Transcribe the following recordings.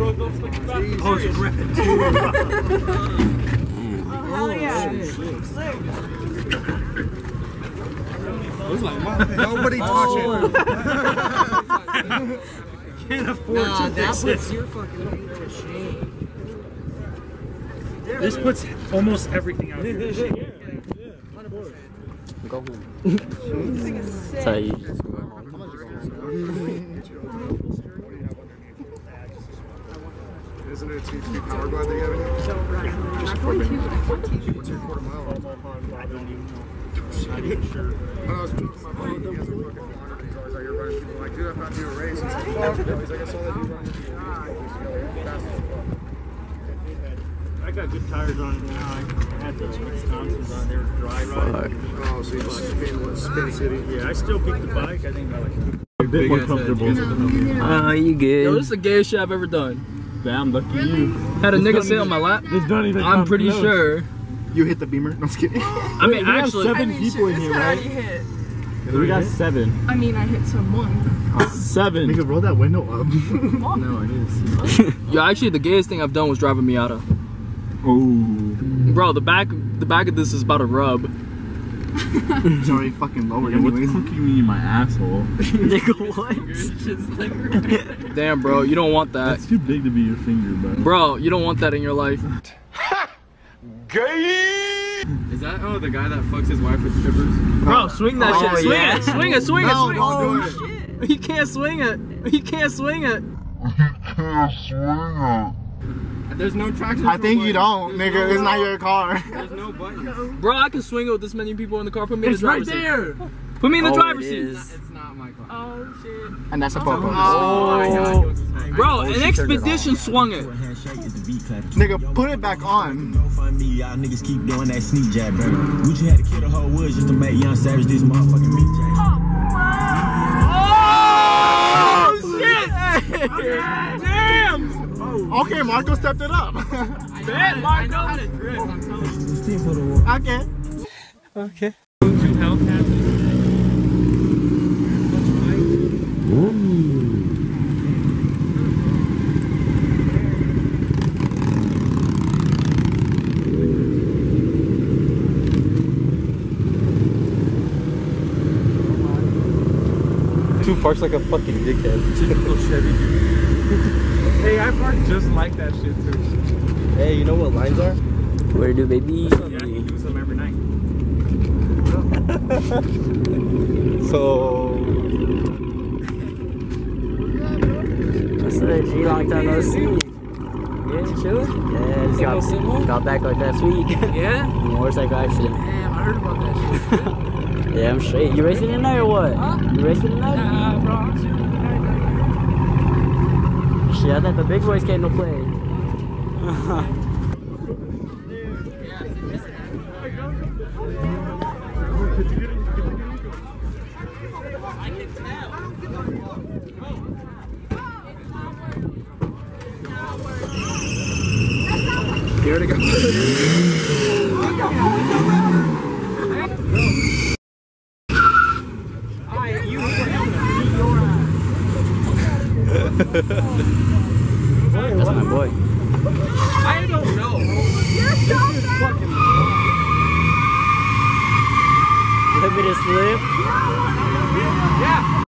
fucking back. Oh. Hell yeah. Nobody touch it. Can't afford Nah, to fix it. your fucking weight to shame. This puts almost everything out here. Go home. So you Isn't it a two-speed power glide that you have in here? Just quarter What's your quarter mile? I don't even know. Not even sure. When I was with my buddy, he has a fucking Honda. He's always out here running people. Like, dude, I found you a race. He's like, fuck no. He's like, I saw that dude running. He's like, fast as fuck. I got good tires on it now. I had the Wisconsin's on there, dry ride. Oh, so you just spin, spin city. Yeah, I still pick the bike. I think I like a bit more comfortable. Oh, you good? Yo, this is the gayest shit I've ever done. Damn, lucky you. Had a nigga sit on my lap. This don't even I'm pretty close. sure. You hit the beamer? No, I'm just kidding. I mean, we actually, seven I mean, people shit, in here, right? hit. We got seven. I mean, I hit someone. Uh, seven. Nigga, roll that window up. no, I didn't see. Yo, actually, the gayest thing I've done was drive a Miata. Oh. Bro, the back, the back of this is about a rub. It's already fucking lowered What's anyways. cooking me in my asshole? Nigga, what? Damn, bro, you don't want that. That's too big to be your finger, bro. Bro, you don't want that in your life. Gay! Is that oh the guy that fucks his wife with strippers? Bro, swing that Oh, shit. Swing yeah. it, swing it, swing it, No, swing can't swing it. He can't swing it. He can't swing it. There's no traction. I think control you don't, There's nigga. no- It's not your car. There's no buttons. Bro, I can swing it with this many people in the car. Put me in It's the right there. seat. Put me in the Oh, driver's it seat. is. It's not my car. Oh shit. And that's a oh, photo. Oh, oh my god. Bro, an expedition swung it. Nigga, put it back on. Oh, Go find me, y'all niggas keep doing that sneak jab, bro. Gucci had to kill the whole woods just to make Young Savage this motherfucking meat jab. Okay, Marco stepped it up. Bet, I know how to drift. I'm telling you. Still for the okay. Okay. Two Hellcats. Two parks like a fucking dickhead. Typical Chevy dude. hey, I park just like that shit too. Hey, you know what lines are? Where to do, baby? Yeah, you do some every night. So. What's up, G? Long time no see. Yeah, chillin'? Yeah, just got, got back like last week. Yeah? Motorcycle accident. Damn, I heard about that shit. Yeah, I'm straight. You racing tonight or what? You racing tonight? Nah, bro, I thought the big boys came to play. You already got That's my boy. I don't know. You're so fast. Let me just slip. Yeah.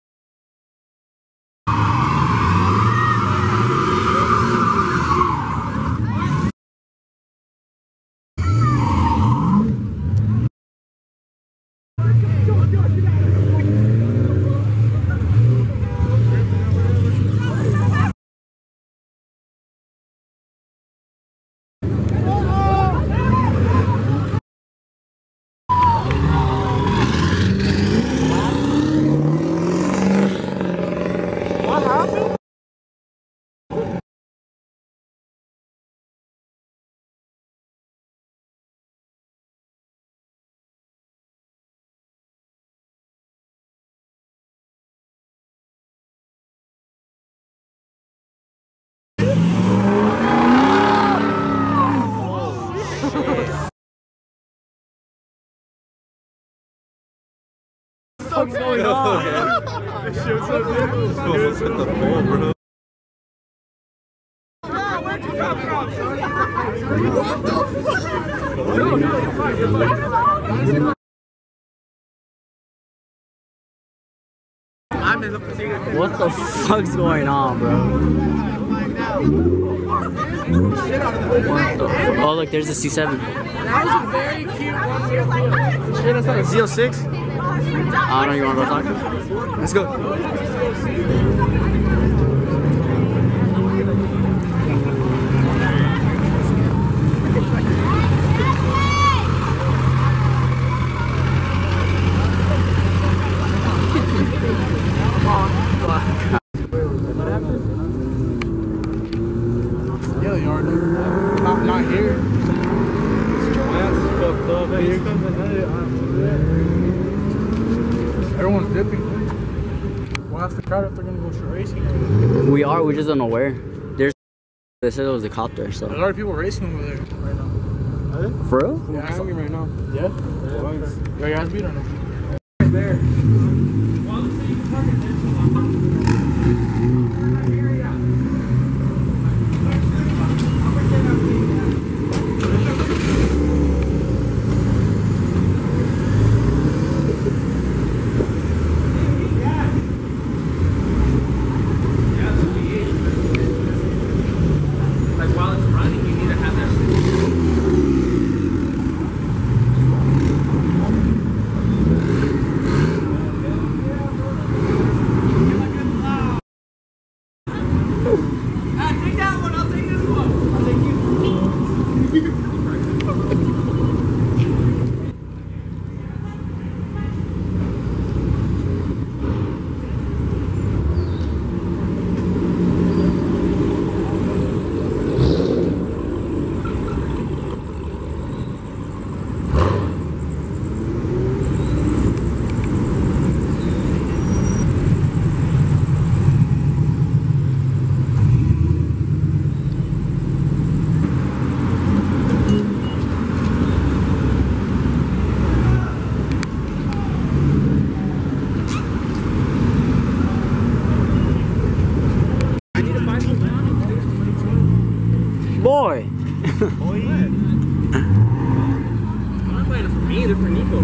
What's going on? What the fuck fuck's going on, bro? What the fu- oh, look, there's a C7. Shit, that's not a Z06. I don't know, you wanna go talk to? Let's go. Yeah, they are. dude. Not, not here. That's fucked up. Hey, here comes another. Everyone's dipping. Why ask the crowd if they're gonna go for racing? We just don't know where. There's. They said it was a copter, There's lot of people racing over there right now. For real? Yeah, I right now. Yeah? Are your ass beat or no? Like while it's running, you need to have that. Boy! I'm not playing it for me, they're for Nico.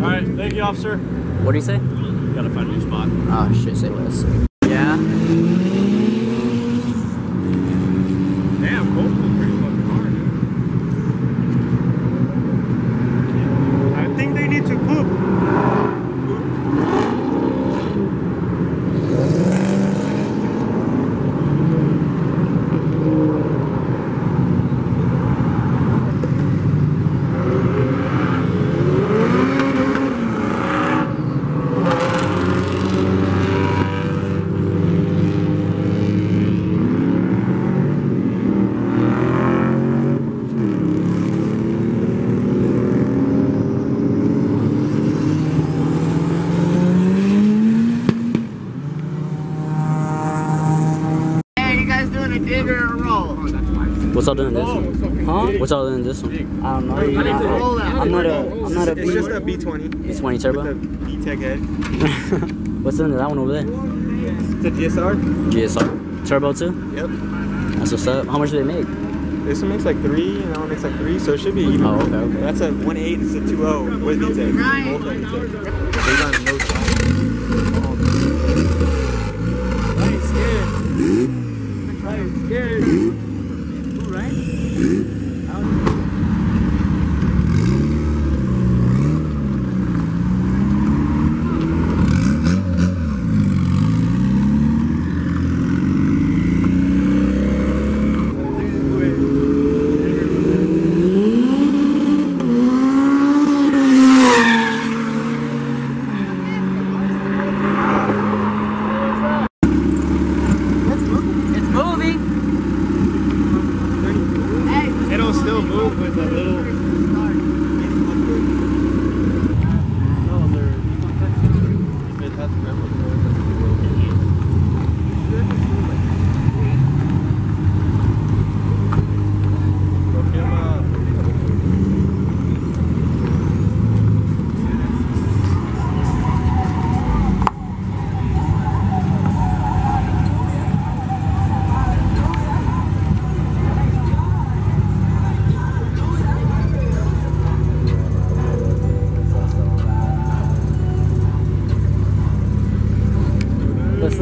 Alright, thank you, officer. What do you say? Gotta find a new spot. Oh shit, say less. Yeah? Damn, Copeland's pretty fucking hard. I think they need to poop. What's all doing this one? Huh? What's all doing this one? I don't know. You know I'm not a. I'm not a It's just a B. B20 B20 turbo. with a VTEC head. What's in that one over there? It's a DSR. GSR. Turbo too? Yep. That's what's up. How much do they make? This one makes like three, and that one makes like three, so it should be even. Oh, okay, okay. That's a 1.8, it's a 2.0 with VTEC. Both are VTEC. They got no Não, não.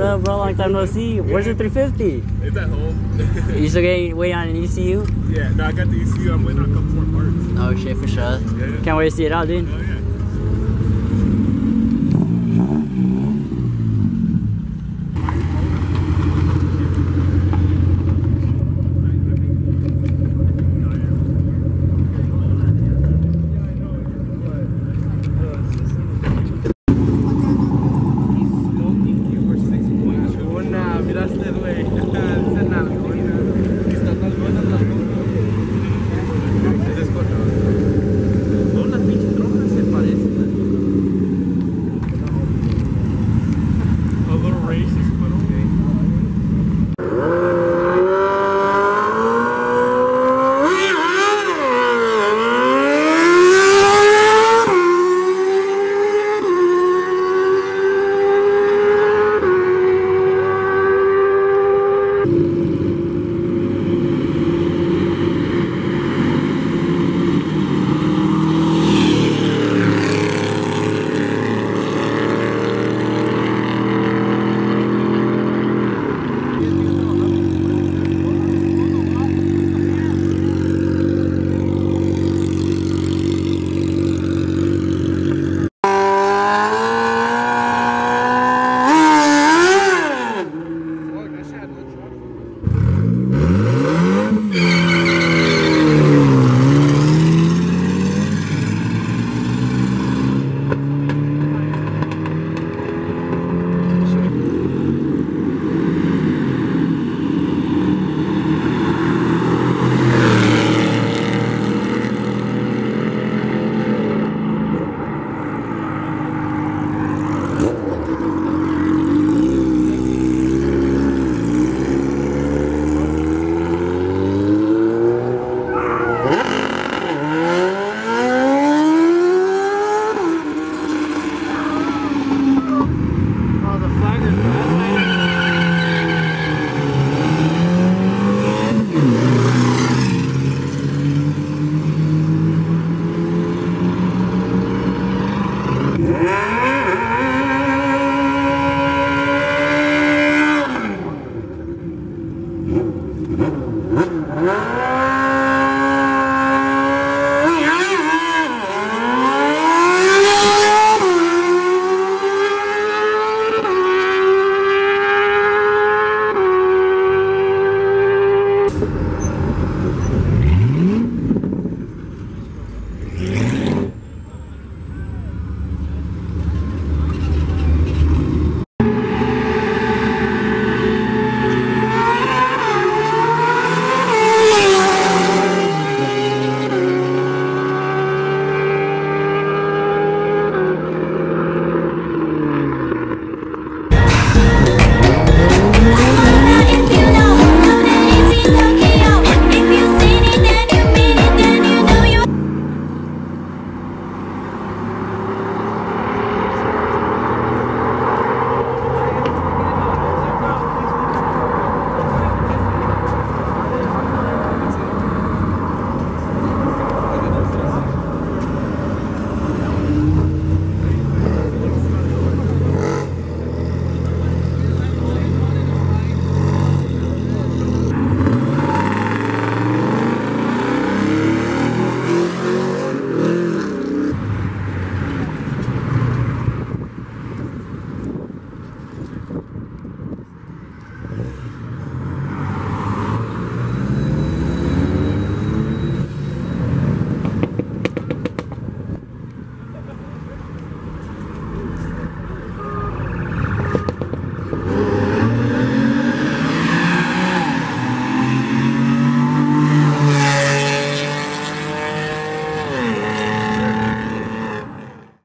Up, bro? Long time no see. Where's your 350? It's at home. You still getting waiting on an ECU? yeah, no, I got the ECU. I'm waiting on a couple more parts. Oh shit, for sure. Yeah. Can't wait to see it out, dude. Oh,